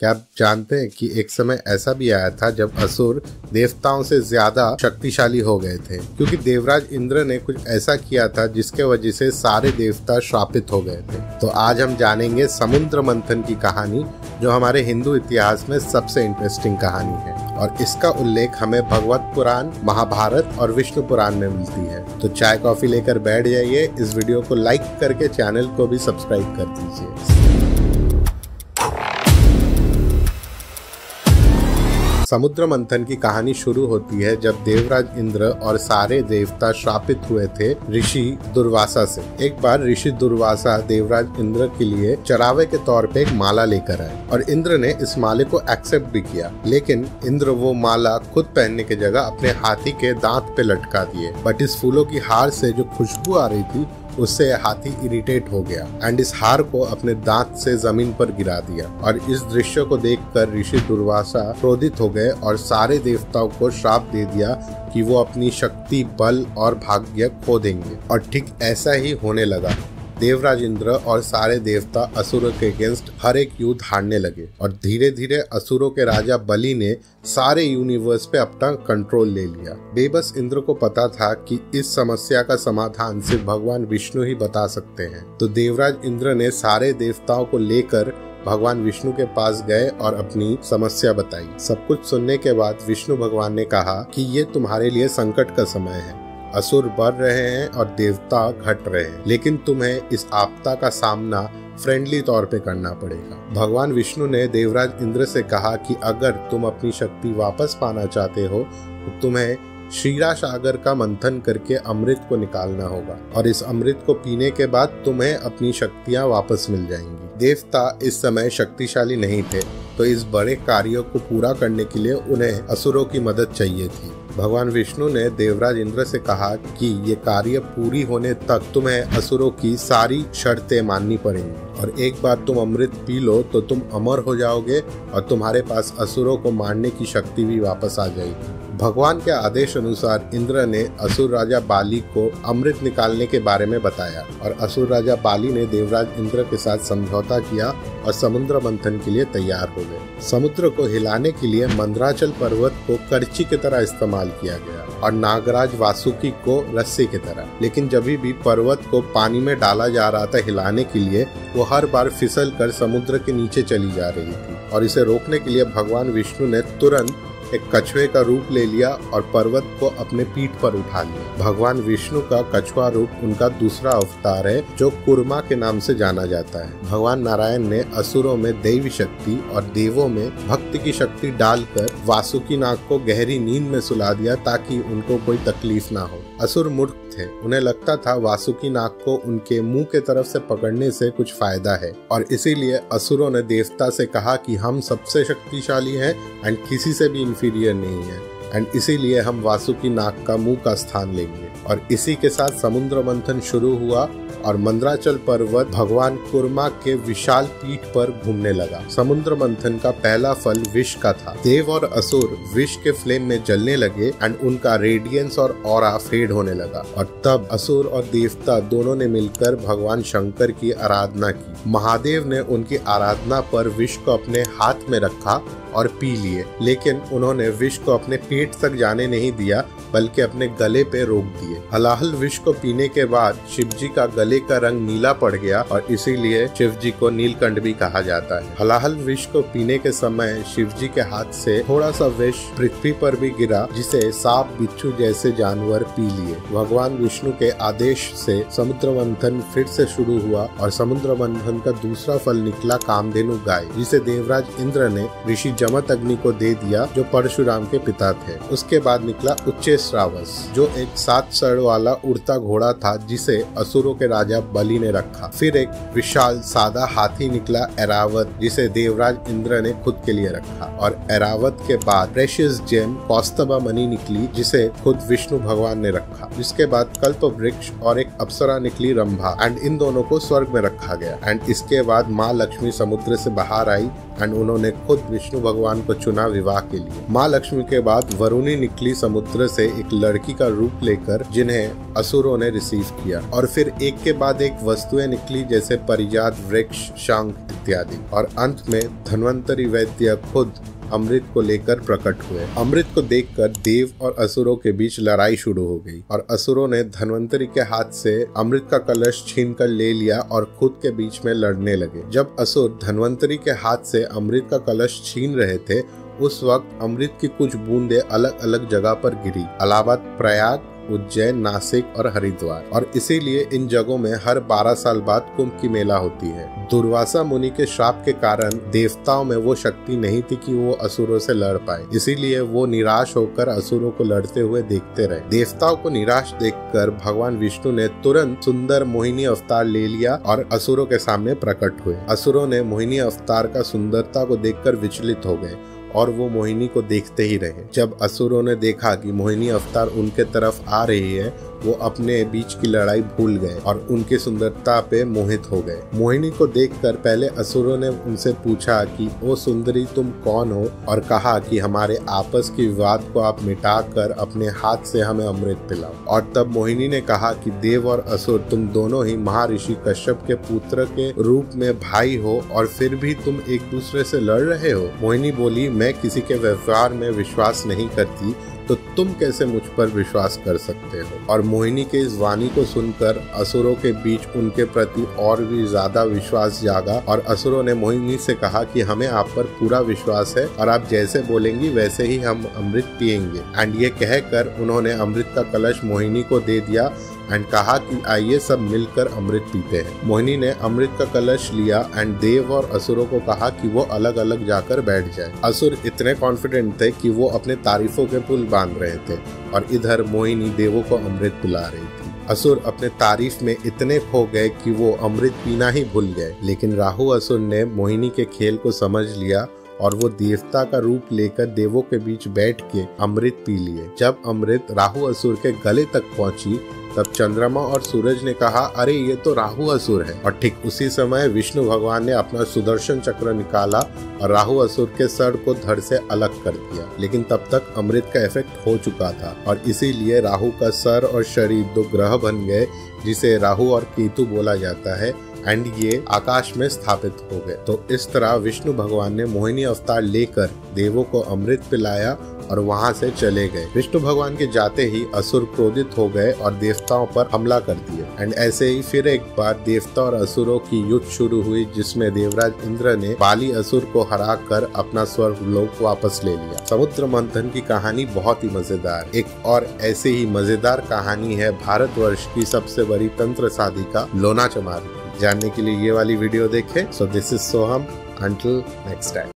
क्या आप जानते हैं कि एक समय ऐसा भी आया था जब असुर देवताओं से ज़्यादा शक्तिशाली हो गए थे? क्योंकि देवराज इंद्र ने कुछ ऐसा किया था जिसके वजह से सारे देवता श्रापित हो गए थे। तो आज हम जानेंगे समुद्र मंथन की कहानी, जो हमारे हिंदू इतिहास में सबसे इंटरेस्टिंग कहानी है। और इसका उल्लेख हमें भगवत पुराण, महाभारत और विष्णु पुराण में मिलती है। तो चाय कॉफ़ी लेकर बैठ जाइए, इस वीडियो को लाइक करके चैनल को भी सब्सक्राइब कर दीजिए। समुद्र मंथन की कहानी शुरू होती है जब देवराज इंद्र और सारे देवता श्रापित हुए थे ऋषि दुर्वासा से। एक बार ऋषि दुर्वासा देवराज इंद्र के लिए चरावे के तौर पे एक माला लेकर आए और इंद्र ने इस माले को एक्सेप्ट भी किया। लेकिन इंद्र वो माला खुद पहनने की जगह अपने हाथी के दांत पे लटका दिए। बट इस फूलों की हार से जो खुशबू आ रही थी उससे हाथी इरिटेट हो गया एंड इस हार को अपने दांत से ज़मीन पर गिरा दिया और इस दृश्य को देखकर ऋषि दुर्वासा क्रोधित हो गए और सारे देवताओं को श्राप दे दिया कि वो अपनी शक्ति, बल और भाग्य खो देंगे और ठीक ऐसा ही होने लगा। देवराज इंद्र और सारे देवता असुरों के अगेंस्ट हर एक युद्ध हारने लगे और धीरे धीरे असुरों के राजा बलि ने सारे यूनिवर्स पे अपना कंट्रोल ले लिया। बेबस इंद्र को पता था कि इस समस्या का समाधान सिर्फ़ भगवान विष्णु ही बता सकते हैं। तो देवराज इंद्र ने सारे देवताओं को लेकर भगवान विष्णु के पास गए और अपनी समस्या बताई। सब कुछ सुनने के बाद विष्णु भगवान ने कहा कि ये तुम्हारे लिए संकट का समय है। असुर बढ़ रहे हैं और देवता घट रहे हैं। लेकिन तुम्हें इस आपदा का सामना फ्रेंडली तौर पे करना पड़ेगा। भगवान विष्णु ने देवराज इंद्र से कहा कि अगर तुम अपनी शक्ति वापस पाना चाहते हो तो तुम्हें शीरा सागर का मंथन करके अमृत को निकालना होगा और इस अमृत को पीने के बाद तुम्हें अपनी शक्तियाँ वापस मिल जाएँगी। देवता इस समय शक्तिशाली नहीं थे तो इस बड़े कार्य को पूरा करने के लिए उन्हें असुरों की मदद चाहिए थी। भगवान विष्णु ने देवराज इंद्र से कहा कि ये कार्य पूरी होने तक तुम्हें असुरों की सारी शर्तें माननी पड़ेंगी। और एक बार तुम अमृत पी लो तो तुम अमर हो जाओगे और तुम्हारे पास असुरों को मारने की शक्ति भी वापस आ जाएगी। भगवान के आदेश अनुसार इंद्र ने असुर राजा बाली को अमृत निकालने के बारे में बताया और असुर राजा बाली ने देवराज इंद्र के साथ समझौता किया और समुद्र मंथन के लिए तैयार हो गए। समुद्र को हिलाने के लिए मंदराचल पर्वत को करची की तरह इस्तेमाल किया गया और नागराज वासुकी को रस्सी की तरह। लेकिन जब भी पर्वत को पानी में डाला जा रहा था हिलाने के लिए, वो हर बार फिसल कर समुद्र के नीचे चली जा रही थी और इसे रोकने के लिए भगवान विष्णु ने तुरंत एक कछुए का रूप ले लिया और पर्वत को अपने पीठ पर उठा लिया। भगवान विष्णु का कछुआ रूप उनका दूसरा अवतार है, जो कुर्मा के नाम से जाना जाता है। भगवान नारायण ने असुरों में देवी शक्ति और देवों में भक्ति की शक्ति डालकर वासुकी नाग को गहरी नींद में सुला दिया ताकि उनको कोई तकलीफ़ ना हो। असुर मूर्ख थे। उन्हें लगता था वासुकी नाग को उनके मुँह के तरफ़ से पकड़ने से कुछ फ़ायदा है और इसीलिए असुरों ने देवता से कहा कि हम सबसे शक्तिशाली हैं एंड किसी से भी इंफीरियर नहीं है। एंड इसीलिए हम वासुकी नाक का मुँह का स्थान लेंगे। और इसी के साथ समुद्र मंथन शुरू हुआ और मंद्राचल पर्वत भगवान कुर्मा के विशाल पीठ पर घूमने लगा। समुद्र मंथन का पहला फल विष का था। देव और असुर विष के फ्लेम में जलने लगे एंड उनका रेडियंस और और फेड होने लगा। और तब असुर और देवता दोनों ने मिलकर भगवान शंकर की आराधना की। महादेव ने उनकी आराधना पर विष को अपने हाथ में रखा और पी लिए, लेकिन उन्होंने विष को अपने पेट तक जाने नहीं दिया बल्कि अपने गले पे रोक दिए। हलाहल विष को पीने के बाद शिव जी का गले का रंग नीला पड़ गया और इसीलिए शिव जी को नीलकंठ भी कहा जाता है। हलाहल विष को पीने के समय शिव जी के हाथ से थोड़ा सा विष पृथ्वी पर भी गिरा, जिसे सांप, बिच्छू जैसे जानवर पी लिए। भगवान विष्णु के आदेश से समुद्र मंथन फिर से शुरू हुआ और समुद्र मंथन का दूसरा फल निकला कामधेनु गाय, जिसे देवराज इंद्र ने ऋषि जमत अग्नि को दे दिया, जो परशुराम के पिता थे। उसके बाद निकला उच्चे श्रावस, जो एक सात सड़ वाला उड़ता घोड़ा था जिसे असुरों के राजा बलि ने रखा। फिर एक विशाल सादा हाथी निकला एरावत जिसे देवराज इंद्र ने खुद के लिए रखा। और एरावत के बाद प्रेशियस जेम कौस्तबा मनी निकली, जिसे खुद विष्णु भगवान ने रखा। जिसके बाद कल्प वृक्ष और एक अप्सरा निकली रंभा एंड इन दोनों को स्वर्ग में रखा गया। एंड इसके बाद माँ लक्ष्मी समुद्र से बाहर आई एंड उन्होंने खुद विष्णु भगवान को चुना विवाह के लिए। माँ लक्ष्मी के बाद वरुणी निकली समुद्र से एक लड़की का रूप लेकर, जिन्हें असुरों ने रिसीव किया। और फिर एक के बाद एक वस्तुएँ निकली, जैसे परिजात, वृक्ष शंख इत्यादि। और अंत में धनवंतरी वैद्य खुद अमृत को लेकर प्रकट हुए। अमृत को देखकर देव और असुरों के बीच लड़ाई शुरू हो गई और असुरों ने धनवंतरी के हाथ से अमृत का कलश छीन कर ले लिया और खुद के बीच में लड़ने लगे। जब असुर धनवंतरी के हाथ से अमृत का कलश छीन रहे थे, उस वक्त अमृत की कुछ बूंदे अलग अलग जगह पर गिरी। अलाहाबाद प्रयाग उज्जैन, नासिक और हरिद्वार। और इसीलिए इन जगहों में हर 12 साल बाद कुंभ की मेला होती है। दुर्वासा मुनि के श्राप के कारण देवताओं में वो शक्ति नहीं थी कि वो असुरों से लड़ पाए। इसीलिए वो निराश होकर असुरों को लड़ते हुए देखते रहे। देवताओं को निराश देखकर भगवान विष्णु ने तुरंत सुंदर मोहिनी अवतार ले लिया और असुरों के सामने प्रकट हुए। असुरों ने मोहिनी अवतार का सुंदरता को देखकर विचलित हो गए। और वो मोहिनी को देखते ही रहे। जब असुरों ने देखा कि मोहिनी अवतार उनके तरफ़ आ रही है वो अपने बीच की लड़ाई भूल गए और उनकी सुंदरता पे मोहित हो गए। मोहिनी को देखकर पहले असुरों ने उनसे पूछा कि, ओ सुंदरी, तुम कौन हो? और कहा कि, हमारे आपस के विवाद को आप मिटा कर अपने हाथ से हमें अमृत पिलाओ। और तब मोहिनी ने कहा कि, देव और असुर, तुम दोनों ही महर्षि कश्यप के पुत्र के रूप में भाई हो और फिर भी तुम एक दूसरे से लड़ रहे हो? मोहिनी बोली, मैं किसी के व्यवहार में विश्वास नहीं करती तो तुम कैसे मुझ पर विश्वास कर सकते हो? और मोहिनी के इस वाणी को सुनकर असुरों के बीच उनके प्रति और भी ज़्यादा विश्वास जागा और असुरों ने मोहिनी से कहा कि हमें आप पर पूरा विश्वास है और आप जैसे बोलेंगी वैसे ही हम अमृत पियेंगे। एंड ये कहकर उन्होंने अमृत का कलश मोहिनी को दे दिया एंड कहा कि आइए सब मिलकर अमृत पीते हैं। मोहिनी ने अमृत का कलश लिया एंड देव और असुरों को कहा कि वो अलग अलग जाकर बैठ जाए। असुर इतने कॉन्फिडेंट थे कि वो अपने तारीफों के पुल बाँध रहे थे और इधर मोहिनी देवों को अमृत पिला रही थी। असुर अपने तारीफ़ में इतने खो गए कि वो अमृत पीना ही भूल गए। लेकिन राहु असुर ने मोहिनी के खेल को समझ लिया और वो देवता का रूप लेकर देवों के बीच बैठ के अमृत पी लिए। जब अमृत राहु असुर के गले तक पहुँची, तब चंद्रमा और सूरज ने कहा, अरे, ये तो राहु असुर है। और ठीक उसी समय विष्णु भगवान ने अपना सुदर्शन चक्र निकाला और राहु असुर के सर को धड़ से अलग कर दिया। लेकिन तब तक अमृत का इफ़ेक्ट हो चुका था और इसीलिए राहु का सर और शरीर दो ग्रह बन गए, जिसे राहु और केतु बोला जाता है। एंड ये आकाश में स्थापित हो गए। तो इस तरह विष्णु भगवान ने मोहिनी अवतार लेकर देवों को अमृत पिलाया और वहाँ से चले गए। विष्णु भगवान के जाते ही असुर क्रोधित हो गए और देवताओं पर हमला कर दिए। एंड ऐसे ही फिर एक बार देवता और असुरों की युद्ध शुरू हुई, जिसमें देवराज इंद्र ने बाली असुर को हरा कर अपना स्वर्ग लोक वापस ले लिया। समुद्र मंथन की कहानी बहुत ही मज़ेदार, एक और ऐसे ही मज़ेदार कहानी है भारतवर्ष की सबसे बड़ी तंत्र साधिका लोना चमार जानने के लिए ये वाली वीडियो देखें। So this is Soham Antil next time